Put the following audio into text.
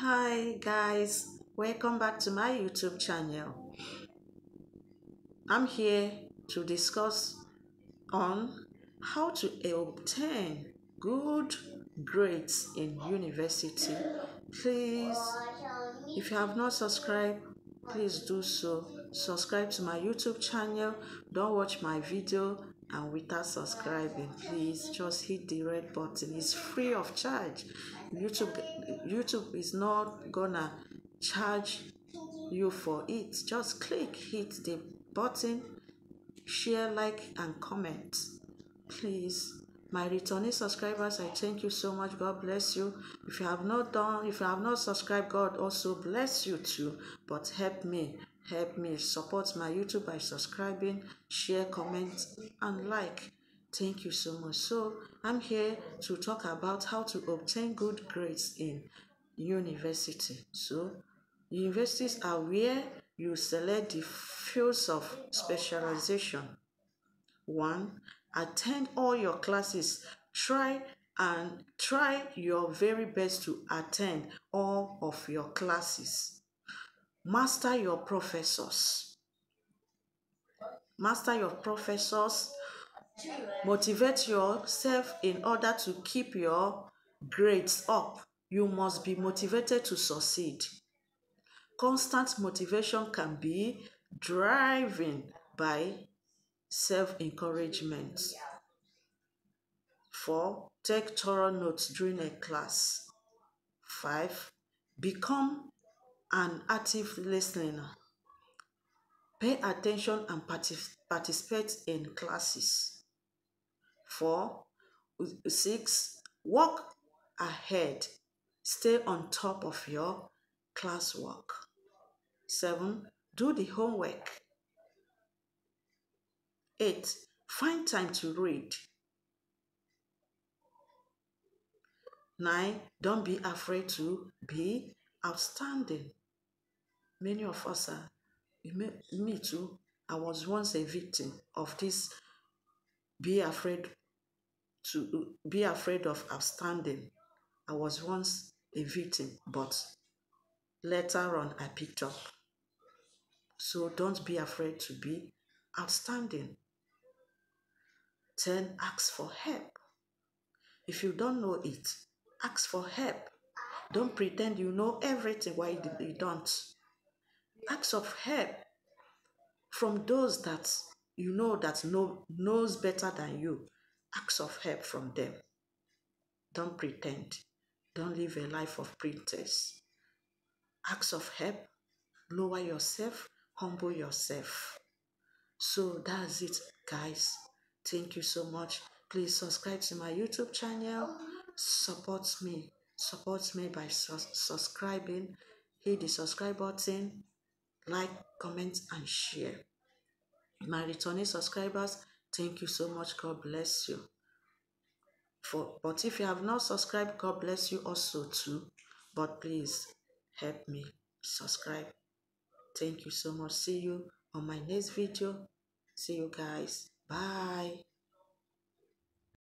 hi guys. Welcome back to my youtube channel. I'm here to discuss on how to obtain good grades in university. Please if you have not subscribed please do so. Subscribe to my youtube channel. Don't watch my video and without subscribing please just hit the red button. It's free of charge. Youtube youtube is not gonna charge you for it. Just click hit the button share like and comment. Please. My returning subscribers i thank you so much. God bless you. If you have not done if you have not subscribed god also bless you too. But help me help me support my youtube by subscribing share comment and like. Thank you so much. So i'm here to talk about how to obtain good grades in university. So universities are where you select the fields of specialization. One attend all your classes. Try and try your very best to attend all of your classes master your professors master your professors motivate yourself in order to keep your grades up you must be motivated to succeed constant motivation can be driven by self-encouragement. Four, take thorough notes during a class. Five, become an active listener. Pay attention and partic participate in classes. Four, six, work ahead. Stay on top of your classwork. Seven, do the homework. 8. Find time to read. 9. Don't be afraid to be outstanding. Many of us are, me too, I was once a victim of this be afraid to be afraid of outstanding. I was once a victim, but later on I picked up. So don't be afraid to be outstanding. 10. Ask for help. If you don't know it, ask for help. Don't pretend you know everything while you don't. Ask of help from those that you know that know knows better than you. Ask of help from them. Don't pretend. Don't live a life of pretense. Ask of help. Lower yourself. Humble yourself. So that's it, guys. Thank you so much. Please subscribe to my YouTube channel. Support me. Support me by su subscribing. Hit the subscribe button. Like, comment, and share. My returning subscribers, thank you so much. God bless you. For but if you have not subscribed, God bless you also too. But please help me subscribe. Thank you so much. See you on my next video. See you guys. Bye.